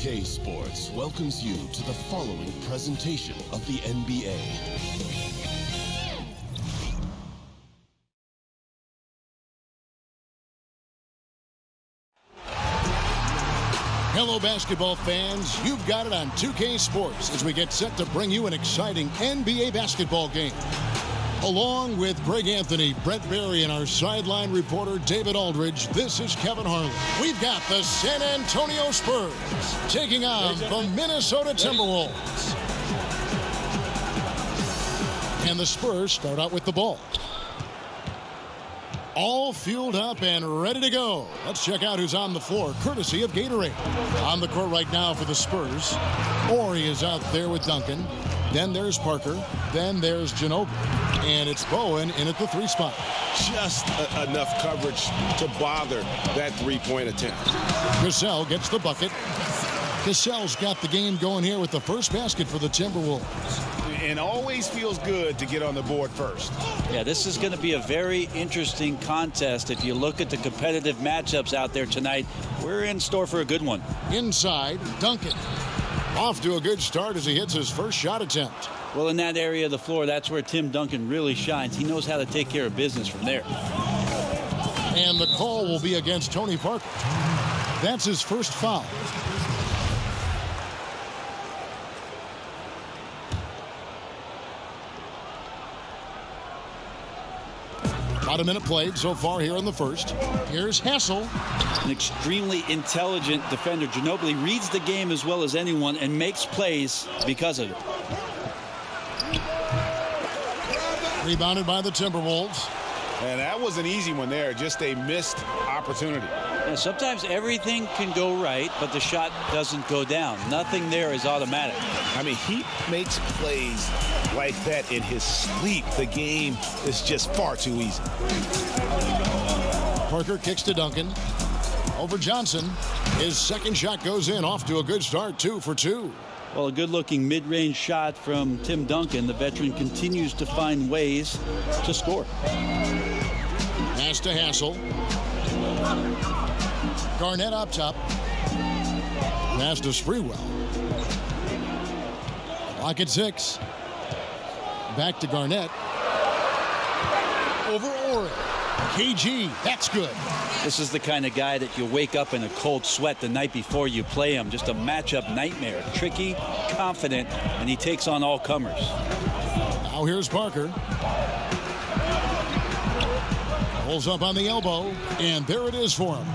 2K Sports welcomes you to the following presentation of the NBA. Hello, basketball fans. You've got it on 2K Sports as we get set to bring you an exciting NBA basketball game. Along with Greg Anthony, Brent Barry, and our sideline reporter David Aldridge, this is Kevin Harlan. We've got the San Antonio Spurs taking on the Minnesota Timberwolves. And the Spurs start out with the ball. All fueled up and ready to go. Let's check out who's on the floor, courtesy of Gatorade. On the court right now for the Spurs. Horry is out there with Duncan. Then there's Parker. Then there's Ginobili. And it's Bowen in at the three spot. Just a, enough coverage to bother that three-point attempt. Cassell gets the bucket. Cassell's got the game going here with the first basket for the Timberwolves. And always feels good to get on the board first. Yeah, this is going to be a very interesting contest. If you look at the competitive matchups out there tonight, we're in store for a good one. Inside, Duncan. Off to a good start as he hits his first shot attempt. Well, in that area of the floor, that's where Tim Duncan really shines. He knows how to take care of business from there. And the call will be against Tony Parker. That's his first foul. About a minute played so far here in the first. Here's Hassell. An extremely intelligent defender. Ginobili reads the game as well as anyone and makes plays because of it. Rebounded by the Timberwolves. And that was an easy one there. Just a missed opportunity. Yeah, sometimes everything can go right, but the shot doesn't go down. Nothing there is automatic. I mean, he makes plays like that in his sleep. The game is just far too easy. Parker kicks to Duncan. Over Johnson. His second shot goes in. Off to a good start. Two for two. Well, a good-looking mid-range shot from Tim Duncan. The veteran continues to find ways to score. Pass to Hassell. Garnett up top. Pass to Sprewell. Lock at six. Back to Garnett. Over Horry. KG, that's good. This is the kind of guy that you wake up in a cold sweat the night before you play him. Just a matchup nightmare. Tricky, confident, and he takes on all comers. Now here's Parker. Pulls up on the elbow, and there it is for him.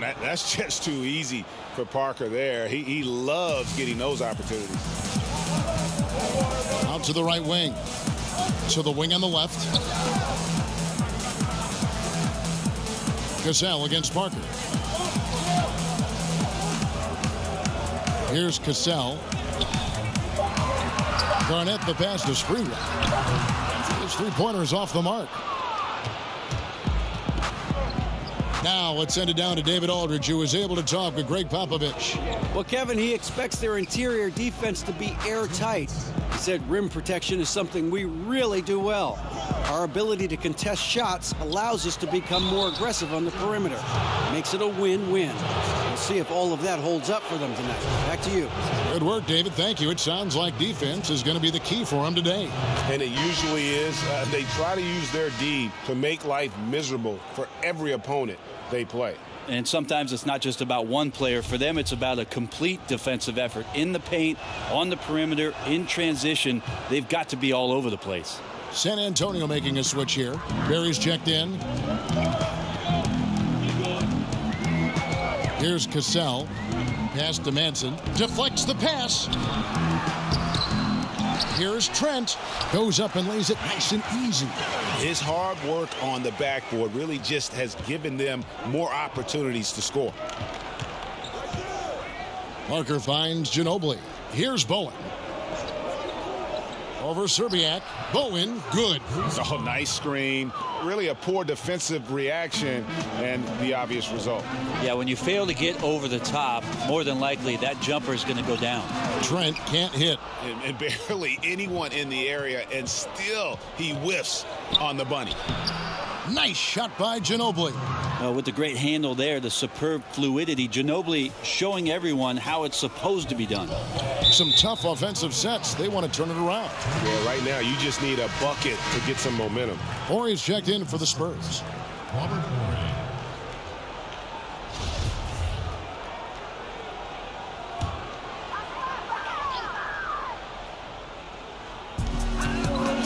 That, that's just too easy for Parker there. He, he loves getting those opportunities. Out to the right wing. To the wing on the left. Cassell against Parker. Here's Cassell. Garnett the pass to Sprewell. His three-pointer is off the mark. Now let's send it down to David Aldridge, who was able to talk with Gregg Popovich. Well, Kevin, he expects their interior defense to be airtight. He said rim protection is something we really do well. Our ability to contest shots allows us to become more aggressive on the perimeter. Makes it a win-win. We'll see if all of that holds up for them tonight. Back to you. Good work, David. Thank you. It sounds like defense is going to be the key for them today. And it usually is. Uh, they try to use their D to make life miserable for every opponent they play. And sometimes it's not just about one player. For them, it's about a complete defensive effort in the paint, on the perimeter, in transition. They've got to be all over the place. San Antonio making a switch here. Barry's checked in. Here's Cassell. Pass to Manson. Deflects the pass. Here's Trent. Goes up and lays it nice and easy. His hard work on the backboard really just has given them more opportunities to score. Parker finds Ginobili. Here's Bowen. Over Szczerbiak. Bowen, good. Oh, nice screen. Really a poor defensive reaction and the obvious result. Yeah, when you fail to get over the top, more than likely that jumper is going to go down. Trent can't hit. And, and barely anyone in the area, and still he whiffs on the bunny. Nice shot by Ginobili. Uh, with the great handle there, the superb fluidity, Ginobili showing everyone how it's supposed to be done. Some tough offensive sets. They want to turn it around. Yeah, right now you just need a bucket to get some momentum. Horry's checked in for the Spurs. Robert Horry.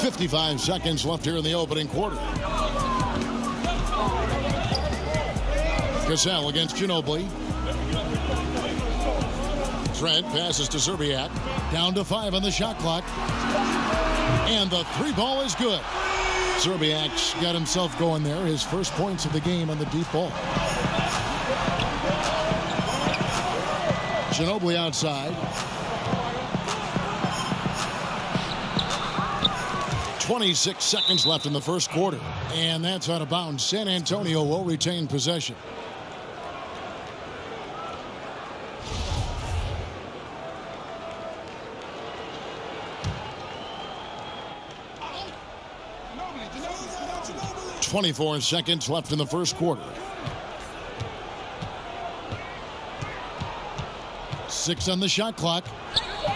55 seconds left here in the opening quarter. Cassell against Ginobili. Trent passes to Szczerbiak. Down to five on the shot clock. And the three ball is good. Szczerbiak's got himself going there. His first points of the game on the deep ball. Ginobili outside. 26 seconds left in the first quarter. And that's out of bounds. San Antonio will retain possession. Twenty-four seconds left in the first quarter. Six on the shot clock.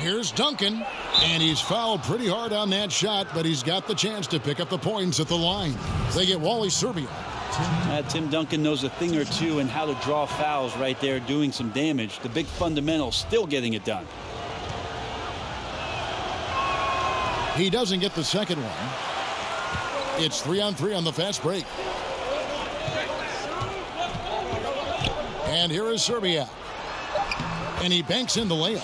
Here's Duncan. And he's fouled pretty hard on that shot, but he's got the chance to pick up the points at the line. They get Wally Szczerbiak. Uh, Tim Duncan knows a thing or two and how to draw fouls right there, doing some damage. The big fundamental still getting it done. He doesn't get the second one. It's three on three on the fast break. And here is Szczerbiak. And he banks in the layup.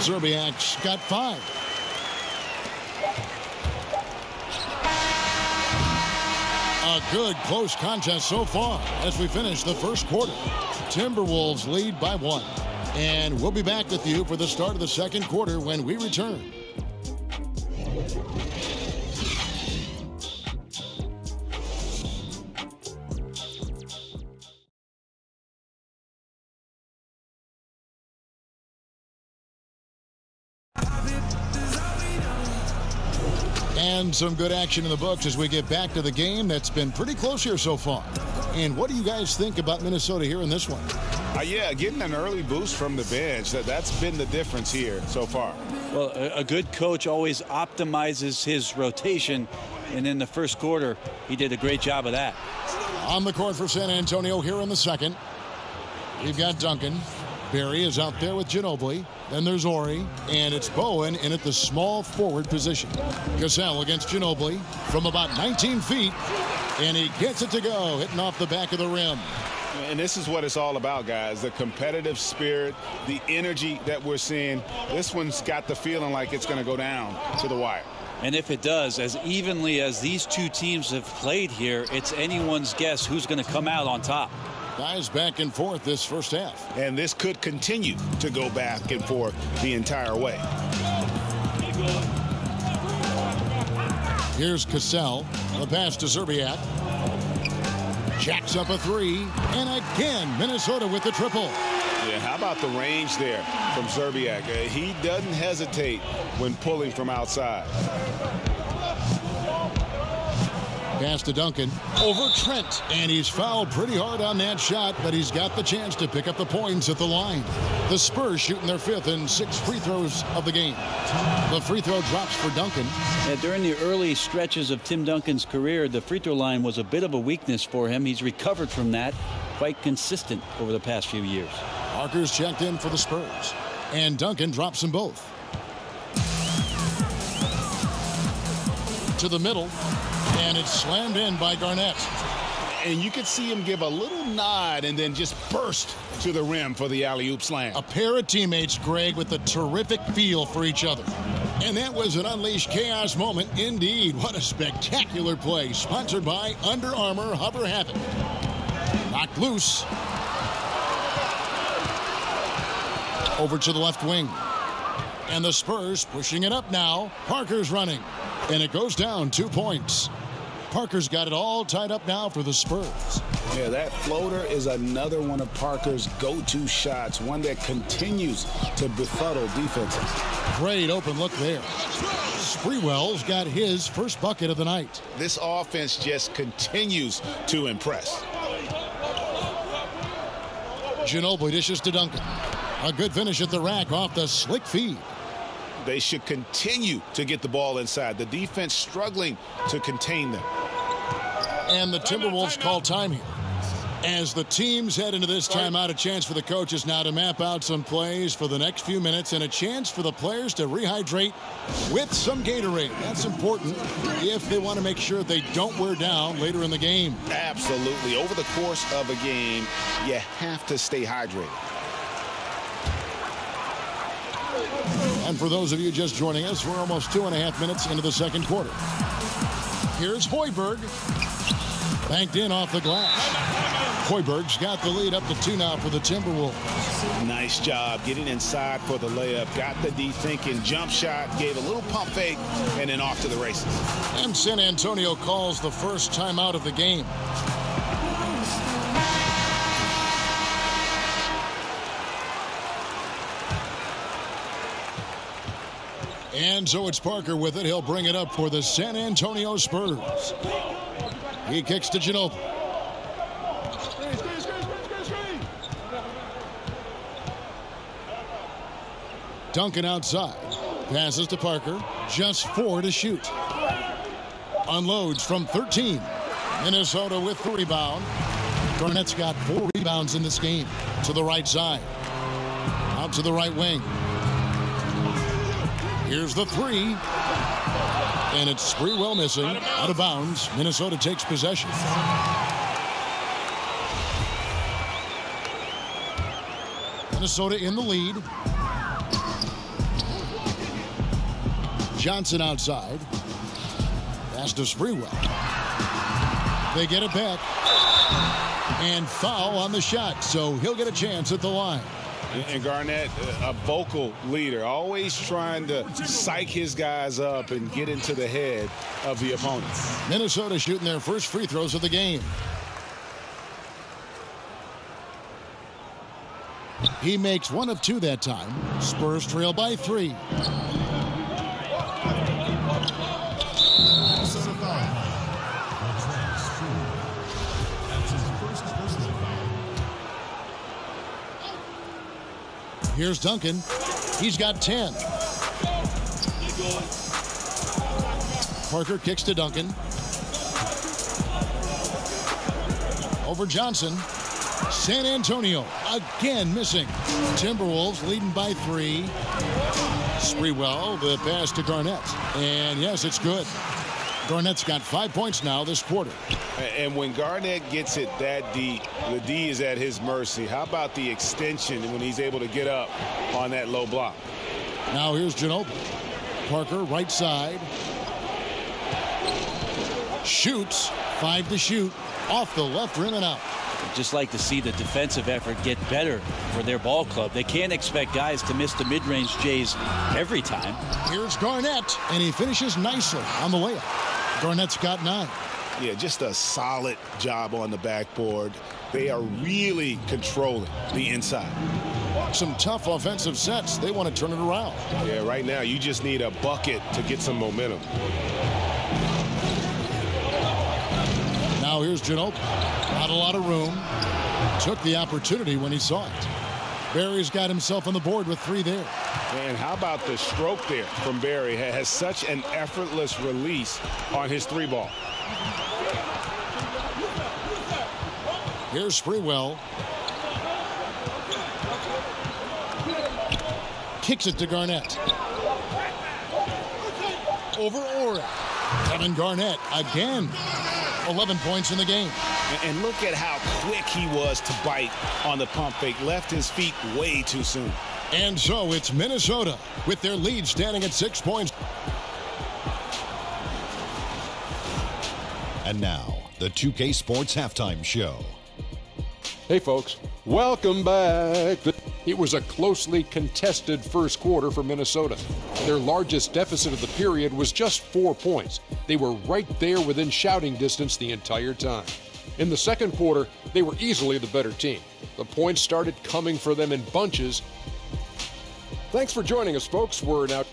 Szczerbiak's got five. A good close contest so far as we finish the first quarter. Timberwolves lead by one. And we'll be back with you for the start of the second quarter when we return. And some good action in the books as we get back to the game that's been pretty close here so far. And what do you guys think about Minnesota here in this one? Uh, yeah, getting an early boost from the bench, that, that's been the difference here so far. Well, a, a good coach always optimizes his rotation, and in the first quarter, he did a great job of that. On the court for San Antonio here in the second. We've got Duncan. Barry is out there with Ginobili. Then there's Horry, and it's Bowen in at the small forward position. Cassell against Ginobili from about 19 feet, and he gets it to go, hitting off the back of the rim. And this is what it's all about, guys. The competitive spirit, the energy that we're seeing. This one's got the feeling like it's going to go down to the wire. And if it does, as evenly as these two teams have played here, it's anyone's guess who's going to come out on top. Guys back and forth this first half. And this could continue to go back and forth the entire way. Here's Cassell. The pass to Szczerbiak. Jacks up a three. And again, Minnesota with the triple. Yeah, how about the range there from Szczerbiak? Uh, he doesn't hesitate when pulling from outside. Pass to Duncan. Over Trent. And he's fouled pretty hard on that shot, but he's got the chance to pick up the points at the line. The Spurs shooting their fifth and six free throws of the game. The free throw drops for Duncan. Yeah, during the early stretches of Tim Duncan's career, the free throw line was a bit of a weakness for him. He's recovered from that, quite consistent over the past few years. Parker's checked in for the Spurs. And Duncan drops them both. To the middle. And it's slammed in by Garnett. And you could see him give a little nod and then just burst to the rim for the alley-oop slam. A pair of teammates, Greg, with a terrific feel for each other. And that was an unleashed chaos moment indeed. What a spectacular play. Sponsored by Under Armour HOVR Havoc. Knocked loose. Over to the left wing. And the Spurs pushing it up now. Parker's running. And it goes down two points. Parker's got it all tied up now for the Spurs. Yeah, that floater is another one of Parker's go-to shots, one that continues to befuddle defenses. Great open look there. Sprewell's got his first bucket of the night. This offense just continues to impress. Ginobili dishes to Duncan. A good finish at the rack off the slick feed. They should continue to get the ball inside. The defense struggling to contain them. And the Timberwolves call time here. As the teams head into this timeout, a chance for the coaches now to map out some plays for the next few minutes and a chance for the players to rehydrate with some Gatorade. That's important if they want to make sure they don't wear down later in the game. Absolutely. Over the course of a game, you have to stay hydrated. And for those of you just joining us, we're almost two and a half minutes into the second quarter. Here's Hoiberg. Banked in off the glass. Hoiberg's got the lead up to two now for the Timberwolves. Nice job getting inside for the layup. Got the D thinking jump shot, gave a little pump fake, and then off to the races. And San Antonio calls the first timeout of the game. And so it's Parker with it. He'll bring it up for the San Antonio Spurs. He kicks to Ginobili. Duncan outside. Passes to Parker. Just four to shoot. Unloads from 13. Minnesota with the rebound. Garnett's got four rebounds in this game. To the right side. Out to the right wing. Here's the three. And it's Sprewell missing. Out of bounds. Minnesota takes possession. Minnesota in the lead. Johnson outside. Pass to Sprewell. They get it back. And foul on the shot, so he'll get a chance at the line. And Garnett, uh, a vocal leader, always trying to psych his guys up and get into the head of the opponents. Minnesota shooting their first free throws of the game. He makes one of two that time. Spurs trail by three. Here's Duncan. He's got 10. Parker kicks to Duncan. Over Johnson. San Antonio again missing. Timberwolves leading by three. Sprewell, the pass to Garnett. And yes, it's good. Garnett's got five points now this quarter. And when Garnett gets it that deep, the D is at his mercy. How about the extension when he's able to get up on that low block? Now here's Ginobili. Parker, right side. Shoots. Five to shoot. Off the left rim and out. Just like to see the defensive effort get better for their ball club. They can't expect guys to miss the mid-range Jays every time. Here's Garnett, and he finishes nicely on the layup. Garnett's got nine. Yeah, just a solid job on the backboard. They are really controlling the inside. Some tough offensive sets. They want to turn it around. Yeah, right now you just need a bucket to get some momentum. Now here's Ginobili. Not a lot of room. Took the opportunity when he saw it. Barry's got himself on the board with three there. And how about the stroke there from Barry? Has such an effortless release on his three ball. Here's Sprewell. Kicks it to Garnett. Over Horry. Kevin Garnett again. 11 points in the game. And look at how quick he was to bite on the pump fake. Left his feet way too soon. And so it's Minnesota with their lead standing at six points. And now, the 2K Sports Halftime Show. Hey, folks, welcome back. It was a closely contested first quarter for Minnesota. Their largest deficit of the period was just four points. They were right there within shouting distance the entire time. In the second quarter, they were easily the better team. The points started coming for them in bunches. Thanks for joining us, folks. We're now.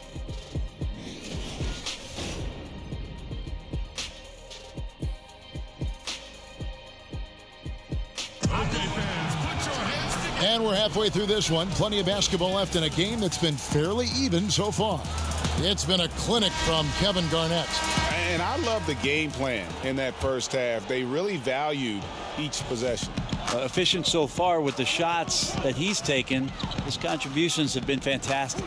And we're halfway through this one. Plenty of basketball left in a game that's been fairly even so far. It's been a clinic from Kevin Garnett. And I love the game plan in that first half. They really valued each possession. Uh, efficient so far with the shots that he's taken. His contributions have been fantastic.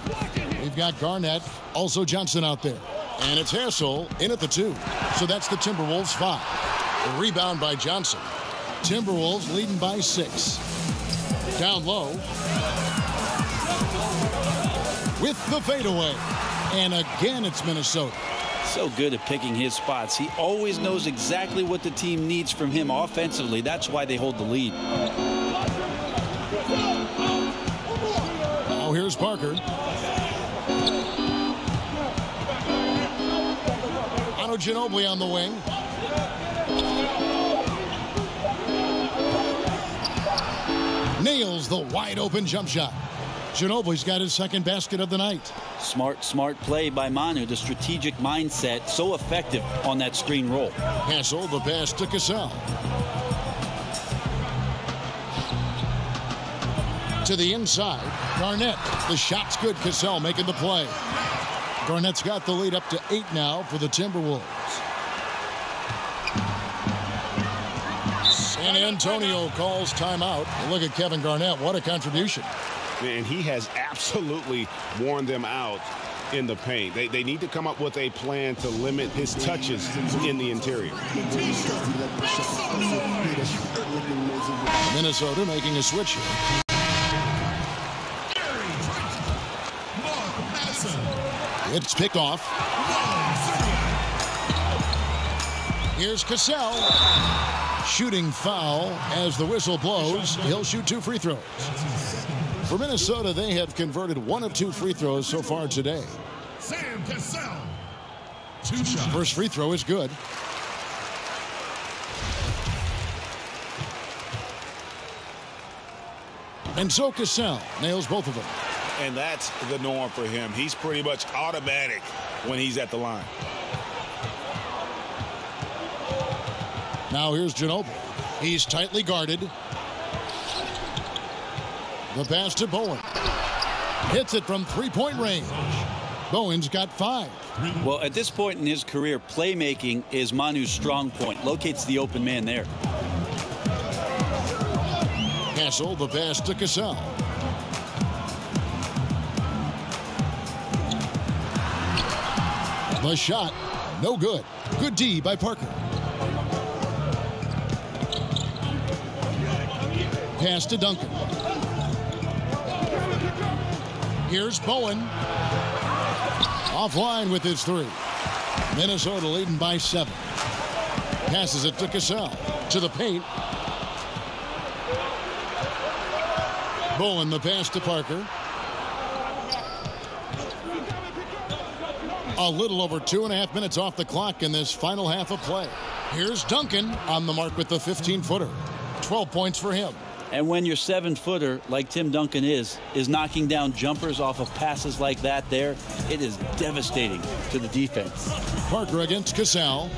We've got Garnett, also Johnson out there. And it's Hassell in at the two. So that's the Timberwolves five. Rebound by Johnson. Timberwolves leading by six. Down low. With the fadeaway. And again, it's Minnesota. So good at picking his spots. He always knows exactly what the team needs from him offensively. That's why they hold the lead. Now here's Parker. Otto Ginobili on the wing. Nails the wide open jump shot. Ginobili's got his second basket of the night. Smart, smart play by Manu. The strategic mindset so effective on that screen roll. Hassell, the pass to Cassell. To the inside, Garnett. The shot's good. Cassell making the play. Garnett's got the lead up to eight now for the Timberwolves. San Antonio calls timeout. Look at Kevin Garnett. What a contribution. And he has absolutely worn them out in the paint. They, they need to come up with a plan to limit his touches in the interior. Minnesota making a switch here. It's picked off. Here's Cassell. Shooting foul as the whistle blows. He'll shoot two free throws. For Minnesota, they have converted one of two free throws so far today. Sam Cassell. Two shots. First free throw is good. And so Cassell nails both of them. And that's the norm for him. He's pretty much automatic when he's at the line. Now here's Ginobili. He's tightly guarded. The pass to Bowen. Hits it from three-point range. Bowen's got five. Well, at this point in his career, playmaking is Manu's strong point. Locates the open man there. Hassell, the pass to Cassell. The shot, no good. Good D by Parker. Pass to Duncan. Here's Bowen. Offline with his three. Minnesota leading by seven. Passes it to Cassell. To the paint. Bowen the pass to Parker. A little over two and a half minutes off the clock in this final half of play. Here's Duncan on the mark with the 15-footer. 12 points for him. And when your seven-footer, like Tim Duncan is, is knocking down jumpers off of passes like that there, it is devastating to the defense. Parker against Cassell.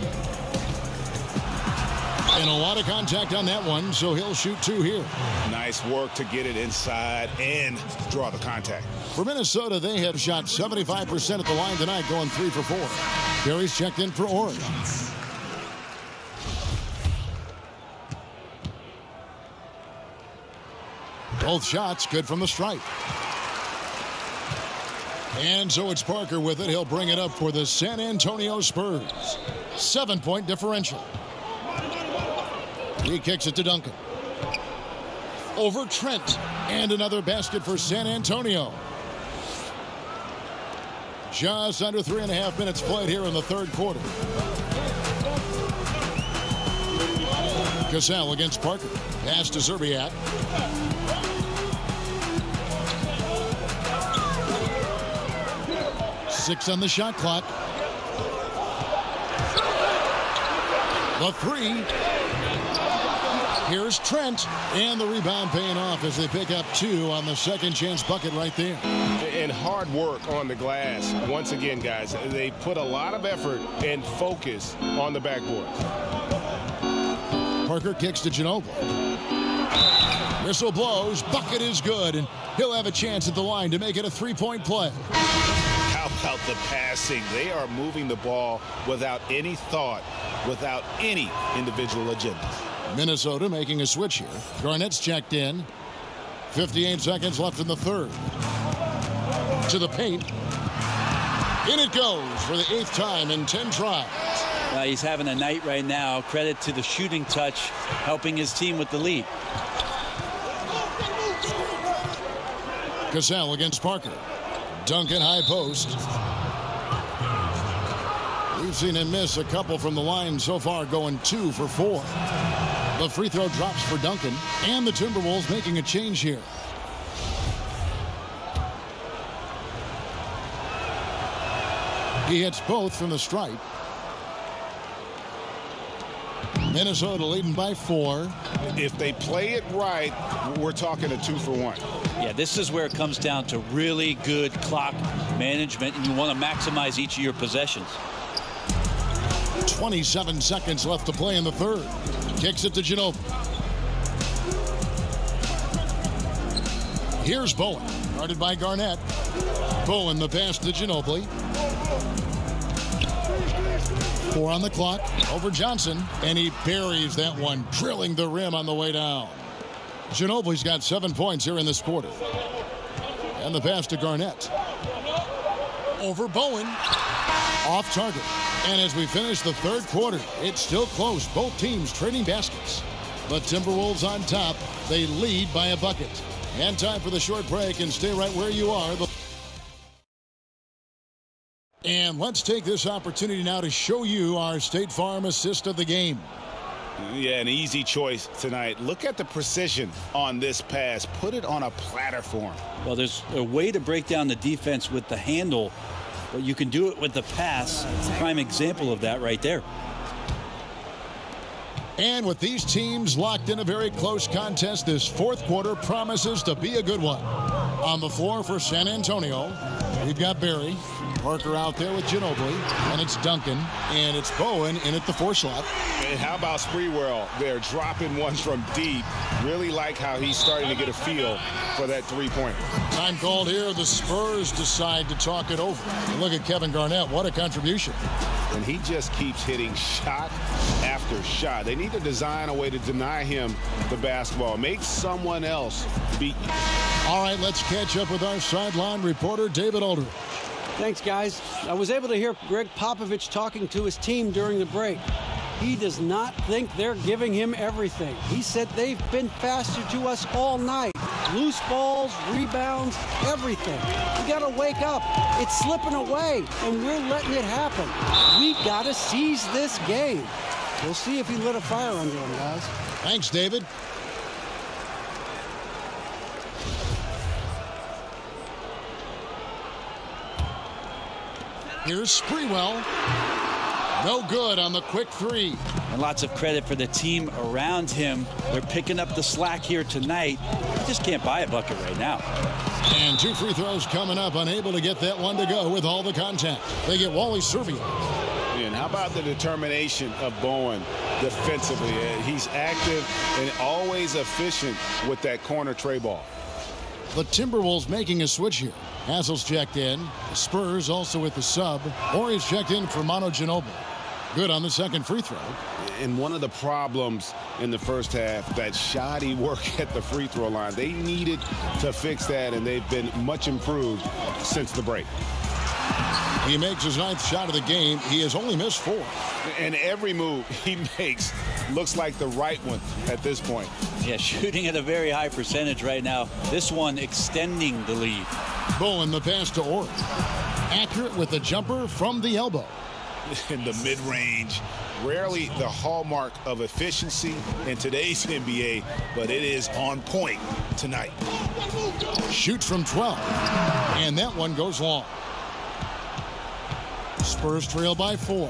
And a lot of contact on that one, so he'll shoot two here. Nice work to get it inside and draw the contact. For Minnesota, they have shot 75% at the line tonight, going three for four. Gary's checked in for Orange. Both shots good from the stripe. And so it's Parker with it. He'll bring it up for the San Antonio Spurs. Seven-point differential. He kicks it to Duncan. Over Trent. And another basket for San Antonio. Just under three and a half minutes played here in the third quarter. Cassell against Parker. Pass to Szczerbiak. Six on the shot clock. The three. Here's Trent, and the rebound paying off as they pick up two on the second chance bucket right there. And hard work on the glass. Once again, guys, they put a lot of effort and focus on the backboard. Parker kicks to Ginobili. Whistle blows, bucket is good, and he'll have a chance at the line to make it a three-point play. How about the passing? They are moving the ball without any thought, without any individual agenda. Minnesota making a switch here. Garnett's checked in. 58 seconds left in the third. To the paint. In it goes for the eighth time in 10 tries. Uh, he's having a night right now. Credit to the shooting touch, helping his team with the lead. Cassell against Parker. Duncan high post. We've seen him miss a couple from the line so far, going two for four. The free throw drops for Duncan, and the Timberwolves making a change here. He hits both from the stripe. Minnesota leading by four. If they play it right, we're talking a two for one. Yeah, this is where it comes down to really good clock management, and you want to maximize each of your possessions. 27 seconds left to play in the third. Kicks it to Ginobili. Here's Bowen, guarded by Garnett. Bowen the pass to Ginobili. Four on the clock over Johnson, and he buries that one, drilling the rim on the way down. Ginobili's got seven points here in this quarter. And the pass to Garnett. Over Bowen. Off target. And as we finish the third quarter, it's still close. Both teams trading baskets. But Timberwolves on top. They lead by a bucket. And time for the short break and stay right where you are. And let's take this opportunity now to show you our State Farm assist of the game. Yeah, an easy choice tonight. Look at the precision on this pass. Put it on a platter form. Well, there's a way to break down the defense with the handle, but you can do it with the pass. Prime example of that right there. And with these teams locked in a very close contest, this fourth quarter promises to be a good one. On the floor for San Antonio, we've got Barry, Parker out there with Ginobili, and it's Duncan, and it's Bowen in at the four slot. And how about Sprewell? They're dropping ones from deep. Really like how he's starting to get a feel for that three-pointer. Time called here. The Spurs decide to talk it over. And look at Kevin Garnett. What a contribution. And he just keeps hitting shot after shot. They need to design a way to deny him the basketball. Make someone else beat you. All right, let's catch up with our sideline reporter, David Aldridge. Thanks, guys. I was able to hear Gregg Popovich talking to his team during the break. He does not think they're giving him everything. He said they've been faster to us all night. Loose balls, rebounds, everything. We got to wake up. It's slipping away, and we're letting it happen. We got to seize this game. We'll see if he lit a fire under him, guys. Thanks, David. Here's Sprewell. No good on the quick three. And lots of credit for the team around him. They're picking up the slack here tonight. He just can't buy a bucket right now. And two free throws coming up, unable to get that one to go with all the contact. They get Wally Szczerbiak. And how about the determination of Bowen defensively? Uh, He's active and always efficient with that corner tray ball. The Timberwolves making a switch here. Hassell's checked in. The Spurs also with the sub. Horry's checked in for Manu Ginobili. Good on the second free throw. And one of the problems in the first half, that shoddy work at the free throw line. They needed to fix that, and they've been much improved since the break. He makes his ninth shot of the game. He has only missed four. And every move he makes looks like the right one at this point. Yeah, shooting at a very high percentage right now. This one extending the lead. Bowen the pass to Horry. Accurate with the jumper from the elbow. In the mid-range, rarely the hallmark of efficiency in today's NBA, but it is on point tonight. Shoots from 12. And that one goes long. Spurs trail by four.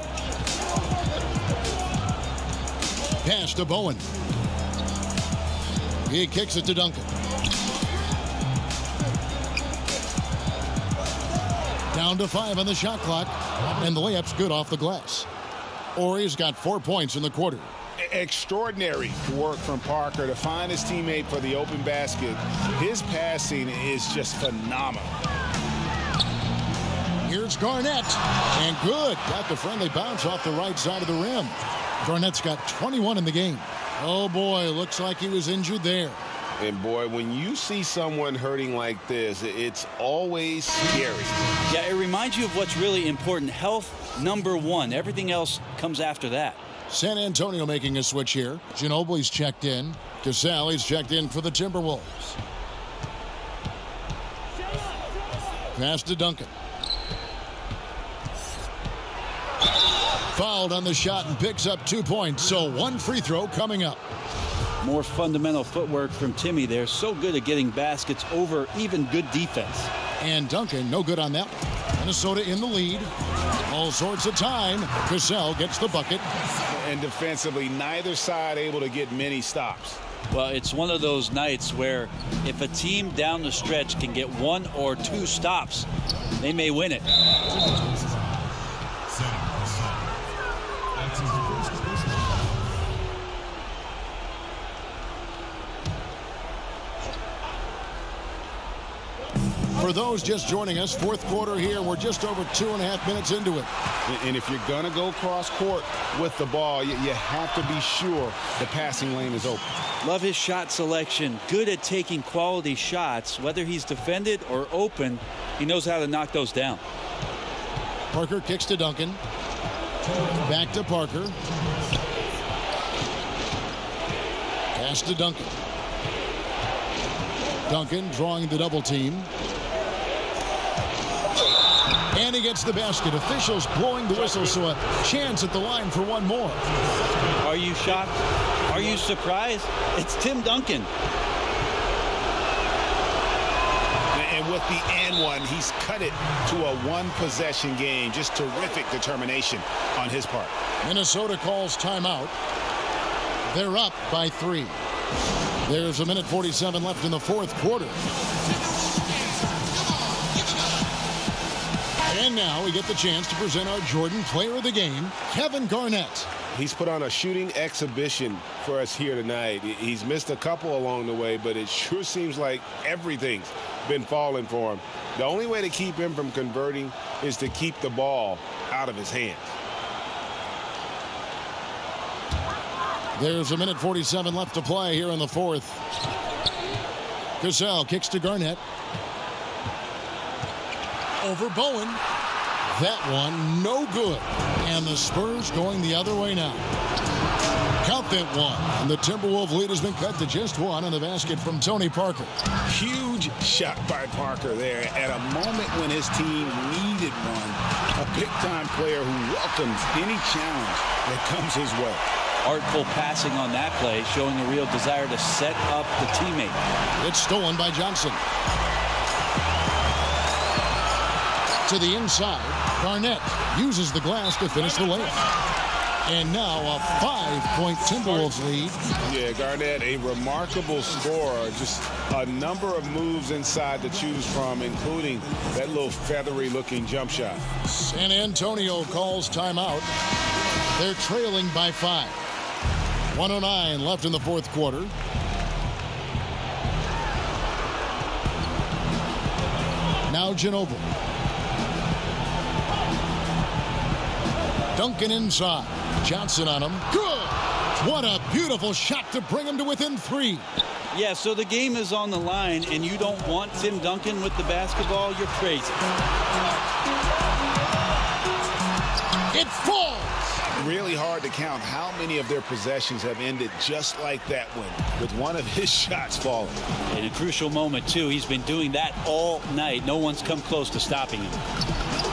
Pass to Bowen. He kicks it to Duncan. Down to five on the shot clock, and the layup's good off the glass. Horry's got four points in the quarter. Extraordinary work from Parker to find his teammate for the open basket. His passing is just phenomenal. Here's Garnett, and good. Got the friendly bounce off the right side of the rim. Garnett's got 21 in the game. Oh boy, looks like he was injured there. And boy, when you see someone hurting like this, it's always scary. Yeah, it reminds you of what's really important. Health, number one. Everything else comes after that. San Antonio making a switch here. Ginobili's checked in. Cassell, he's checked in for the Timberwolves. Pass to Duncan. Fouled on the shot and picks up two points. So one free throw coming up. More fundamental footwork from Timmy there. So good at getting baskets over even good defense. And Duncan, no good on that. Minnesota in the lead. All sorts of time. Cassell gets the bucket. And defensively, neither side able to get many stops. Well, it's one of those nights where if a team down the stretch can get one or two stops, they may win it. For those just joining us, fourth quarter here. We're just over two and a half minutes into it. And if you're going to go cross court with the ball, you, you have to be sure the passing lane is open. Love his shot selection. Good at taking quality shots. Whether he's defended or open, he knows how to knock those down. Parker kicks to Duncan. Back to Parker. Pass to Duncan. Duncan drawing the double team. And he gets the basket. Officials blowing the whistle, so a chance at the line for one more. Are you shocked? Are you surprised? It's Tim Duncan. And with the and one, he's cut it to a one possession game. Just terrific determination on his part. Minnesota calls timeout. They're up by three. There's a minute 47 left in the fourth quarter. And now we get the chance to present our Jordan Player of the Game, Kevin Garnett. He's put on a shooting exhibition for us here tonight. He's missed a couple along the way, but it sure seems like everything's been falling for him. The only way to keep him from converting is to keep the ball out of his hands. There's a minute 47 left to play here in the fourth. Cassell kicks to Garnett. Over Bowen. That one no good. And the Spurs going the other way now. Count that one. And the Timberwolf lead has been cut to just one on the basket from Tony Parker. Huge shot by Parker there at a moment when his team needed one. A big-time player who welcomes any challenge that comes his way. Artful passing on that play, showing a real desire to set up the teammate. It's stolen by Johnson. To the inside, Garnett uses the glass to finish the layup. And now a five-point Timberwolves lead. Yeah, Garnett, a remarkable scorer. Just a number of moves inside to choose from, including that little feathery-looking jump shot. San Antonio calls timeout. They're trailing by five. 109 left in the fourth quarter. Now Ginobili. Duncan inside. Johnson on him. Good. What a beautiful shot to bring him to within three. Yeah, so the game is on the line, and you don't want Tim Duncan with the basketball. You're crazy. It falls. Really hard to count how many of their possessions have ended just like that one, with one of his shots falling. In a crucial moment, too. He's been doing that all night. No one's come close to stopping him.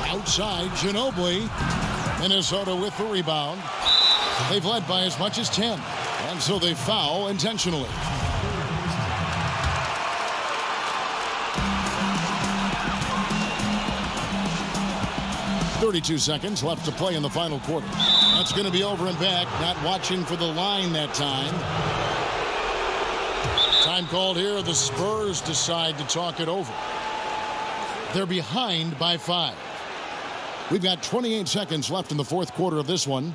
Outside, Ginobili. Minnesota with the rebound. They've led by as much as 10, and so they foul intentionally. Thirty-two seconds left to play in the final quarter. That's going to be over and back. Not watching for the line that time. Time called here. The Spurs decide to talk it over. They're behind by five. We've got 28 seconds left in the fourth quarter of this one.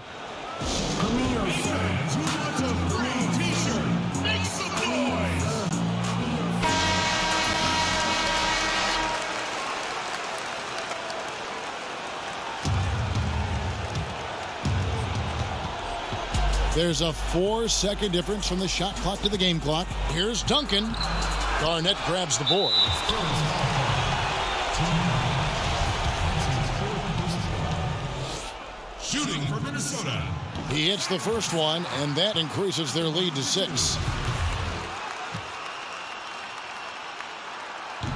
There's a four-second difference from the shot clock to the game clock. Here's Duncan. Garnett grabs the board. He hits the first one, and that increases their lead to six.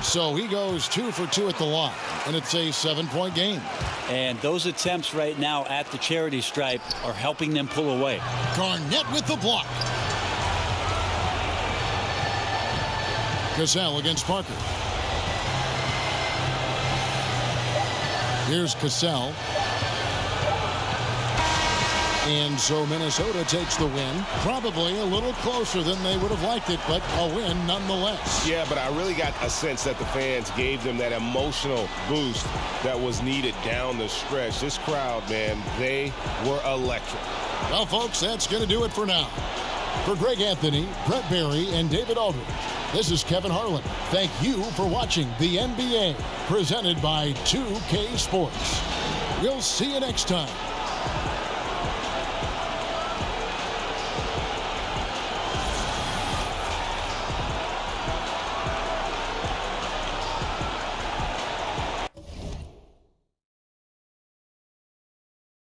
So he goes two for two at the line, and it's a seven-point game. And those attempts right now at the charity stripe are helping them pull away. Garnett with the block. Cassell against Parker. Here's Cassell. And so Minnesota takes the win. Probably a little closer than they would have liked it, but a win nonetheless. Yeah, but I really got a sense that the fans gave them that emotional boost that was needed down the stretch. This crowd, man, they were electric. Well, folks, that's going to do it for now. For Greg Anthony, Brent Barry, and David Aldridge, this is Kevin Harlan. Thank you for watching the NBA, presented by 2K Sports. We'll see you next time.